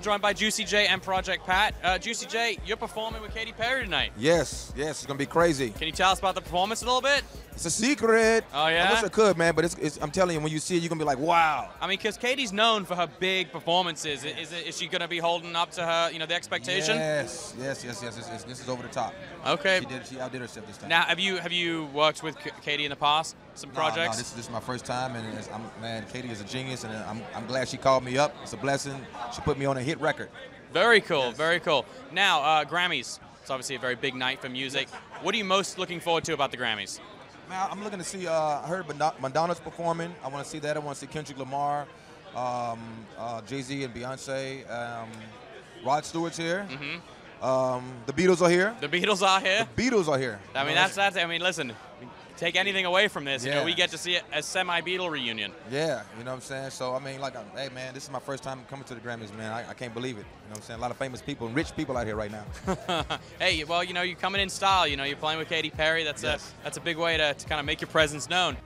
joined by Juicy J and Project Pat. Uh, Juicy J, you're performing with Katy Perry tonight. Yes, yes, it's gonna be crazy. Can you tell us about the performance a little bit? It's a secret. Oh, yeah? I wish I could, man, but it's, it's, I'm telling you, when you see it, you're gonna be like, wow. I mean, because Katy's known for her big performances. I- Is, she going to be holding up to her, you know, the expectation? Yes, yes, yes, yes. This, this is over the top. Okay. She did. She outdid herself this time. Now, have you have you worked with Katy in the past? Some projects? No, this, this is my first time, and it's, I'm, man, Katy is a genius, and I'm, I'm glad she called me up. It's a blessing. She put me on a hit record. Very cool, very cool. Now, uh, Grammys. It's obviously a very big night for music. What are you most looking forward to about the Grammys? Man, I'm looking to see. Uh, I heard Madonna's performing. I want to see that. I want to see Kendrick Lamar, um, uh, Jay Z, and Beyonce. Um, Rod Stewart's here. Um, the Beatles are here. The Beatles are here. The Beatles are here. I mean, You that's that's. I mean, listen. Take anything away from this, you know, we get to see it as semi-Beatle reunion. Yeah, you know what I'm saying. So I mean, like, uh, hey man, this is my first time coming to the Grammys, man. I, I can't believe it. You know what I'm saying. A lot of famous people and rich people out here right now. hey, well, you know, you're coming in style. You know, you're playing with Katy Perry. That's Yes. a that's a big way to, to kind of make your presence known.